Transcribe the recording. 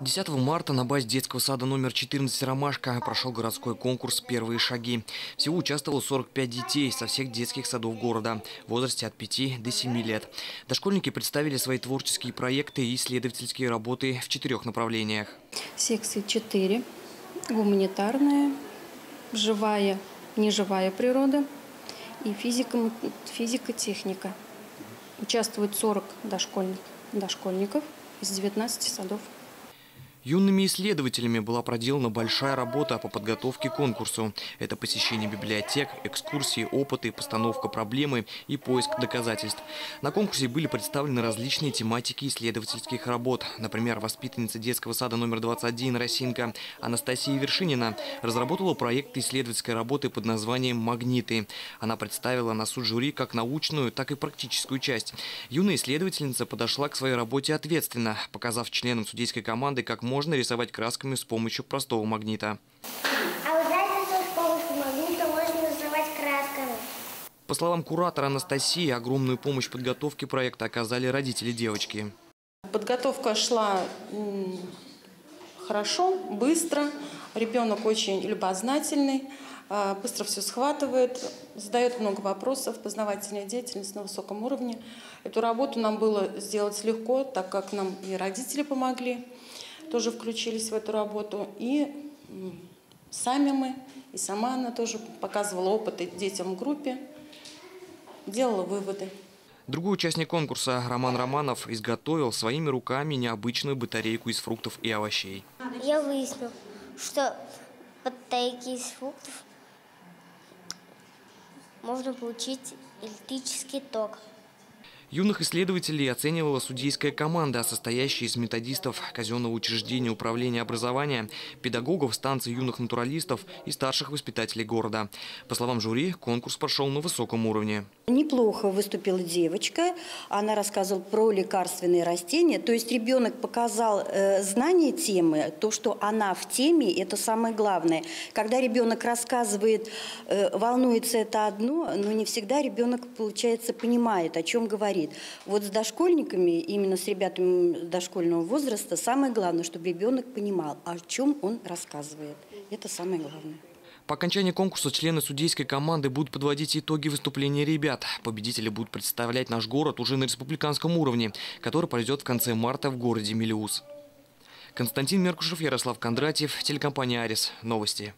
10 марта на базе детского сада номер 14 «Ромашка» прошел городской конкурс «Первые шаги». Всего участвовало 45 детей со всех детских садов города в возрасте от 5 до 7 лет. Дошкольники представили свои творческие проекты и исследовательские работы в четырех направлениях. Секции 4. Гуманитарная, живая, неживая природа и физика, физика-техника. Участвует 40 дошкольников, дошкольников из 19 садов. Юными исследователями была проделана большая работа по подготовке к конкурсу. Это посещение библиотек, экскурсии, опыты, постановка проблемы и поиск доказательств. На конкурсе были представлены различные тематики исследовательских работ. Например, воспитанница детского сада номер 21 «Росинка» Анастасия Вершинина разработала проект исследовательской работы под названием «Магниты». Она представила на суд жюри как научную, так и практическую часть. Юная исследовательница подошла к своей работе ответственно, показав членам судейской команды, как можно можно рисовать красками с помощью простого магнита. А вы знаете, что с помощью магнита можно рисовать красками? По словам куратора Анастасии, огромную помощь в подготовке проекта оказали родители девочки. Подготовка шла хорошо, быстро. Ребенок очень любознательный, а, быстро все схватывает, задает много вопросов, познавательная деятельность на высоком уровне. Эту работу нам было сделать легко, так как нам и родители помогли тоже включились в эту работу. И сами мы, и сама она тоже показывала опыты детям в группе, делала выводы. Другой участник конкурса Роман Романов изготовил своими руками необычную батарейку из фруктов и овощей. Я выяснил, что батарейки из фруктов можно получить электрический ток. Юных исследователей оценивала судейская команда, состоящая из методистов казенного учреждения управления образования, педагогов станции юных натуралистов и старших воспитателей города. По словам жюри, конкурс прошел на высоком уровне. Неплохо выступила девочка. Она рассказывала про лекарственные растения. То есть ребенок показал э, знание темы, то, что она в теме, это самое главное. Когда ребенок рассказывает, э, волнуется это одно, но не всегда ребенок, получается, понимает, о чем говорит говорит. Вот с дошкольниками, именно с ребятами дошкольного возраста, самое главное, чтобы ребенок понимал, о чем он рассказывает. Это самое главное. По окончании конкурса члены судейской команды будут подводить итоги выступления ребят. Победители будут представлять наш город уже на республиканском уровне, который пройдет в конце марта в городе Мелиус. Константин Меркушев, Ярослав Кондратьев, телекомпания «Арис». Новости.